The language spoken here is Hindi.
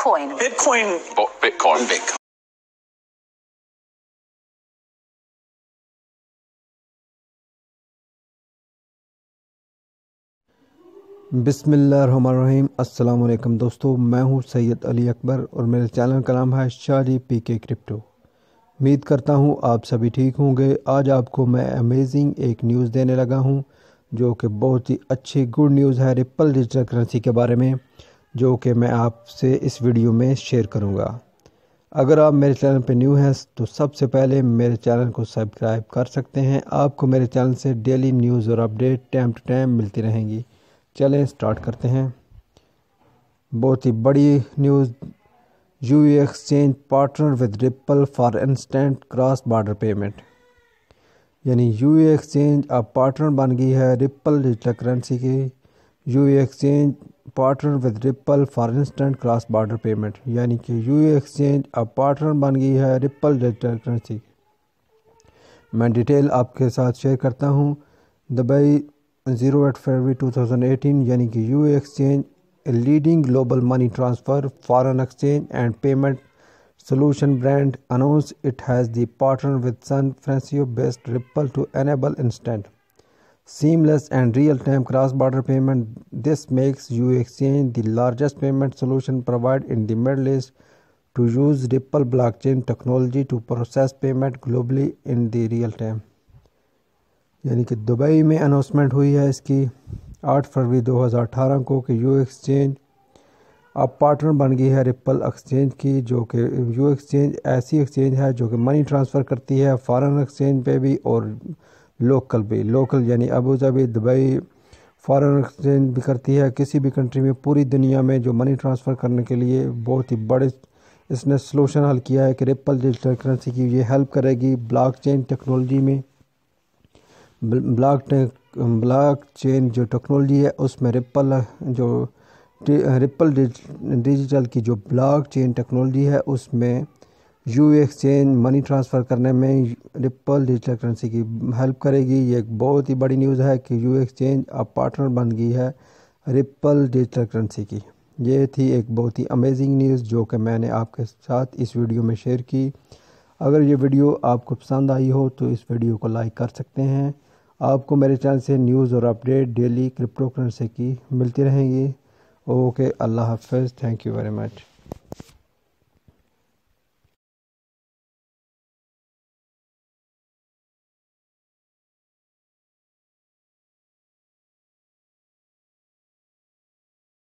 Bitcoin. Bitcoin. Bitcoin. Bitcoin. बिसमीम अल्लाम दोस्तों मैं हूँ सैयद अली अकबर और मेरे चैनल का नाम है शादी पी के क्रिप्टो उम्मीद करता हूँ आप सभी ठीक होंगे आज आपको मैं अमेजिंग एक न्यूज़ देने लगा हूँ जो कि बहुत ही अच्छी गुड न्यूज़ है रिपल डिजिटल करेंसी के बारे में जो कि मैं आपसे इस वीडियो में शेयर करूँगा। अगर आप मेरे चैनल पर न्यू हैं तो सबसे पहले मेरे चैनल को सब्सक्राइब कर सकते हैं। आपको मेरे चैनल से डेली न्यूज़ और अपडेट टाइम टू टाइम मिलती रहेंगी। चलें, स्टार्ट करते हैं। बहुत ही बड़ी news. U exchange partner with Ripple for instant cross border payment. यानी यू एक्सचेंज अब पार्टनर बन गई है रिपल डिजिटल करेंसी की। U exchange partner with Ripple for instant cross border payment यानी कि यू एक्सचेंज अब पार्टनर बन गई है रिपल डिजिटल करेंसी मैं डिटेल आपके साथ शेयर करता हूँ। दुबई ज़ीरो एट फरवरी 2018 यानी कि U exchange leading global money transfer foreign exchange and payment solution brand announced it has the partner with San based Ripple to enable instant seamless and real-time cross-border payment this makes you exchange the largest payment solution provided in the middle east to use Ripple blockchain technology to process payment globally in the real time यानी कि दुबई में अनाउंसमेंट हुई है इसकी 8 फरवरी 2018 को कि यू एक्सचेंज अब पार्टनर बन गई है रिपल एक्सचेंज की जो कि यू एक्सचेंज ऐसी एक्सचेंज है जो कि मनी ट्रांसफ़र करती है फॉरेन एक्सचेंज पे भी और लोकल भी लोकल यानी Abu Dhabi Dubai foreign exchange भी करती है। किसी भी कंट्री में पूरी दुनिया में जो मनी ट्रांसफ़र करने के लिए बहुत ही बड़े इसने सलूशन हल किया है कि रिपल डिजिटल करेंसी की ये हेल्प करेगी ब्लॉकचेन टेक्नोलॉजी में। ब्लॉक ब्लॉक चेन जो टेक्नोलॉजी है, उसमें रिपल जो रिपल डिजिटल की जो ब्लॉक चेन टेक्नोलॉजी है, उसमें यू एक्सचेंज मनी ट्रांसफ़र करने में रिपल डिजिटल करेंसी की हेल्प करेगी। ये एक बहुत ही बड़ी न्यूज़ है कि यू एक्सचेंज अब पार्टनर बन गई है रिपल डिजिटल करेंसी की। ये थी एक बहुत ही अमेजिंग न्यूज़ जो कि मैंने आपके साथ इस वीडियो में शेयर की। अगर ये वीडियो आपको पसंद आई हो तो इस वीडियो को लाइक कर सकते हैं। आपको मेरे चैनल से न्यूज़ और अपडेट डेली क्रिप्टो करेंसी की मिलती रहेंगी। ओके अल्लाह हाफ़ थैंक यू वेरी मच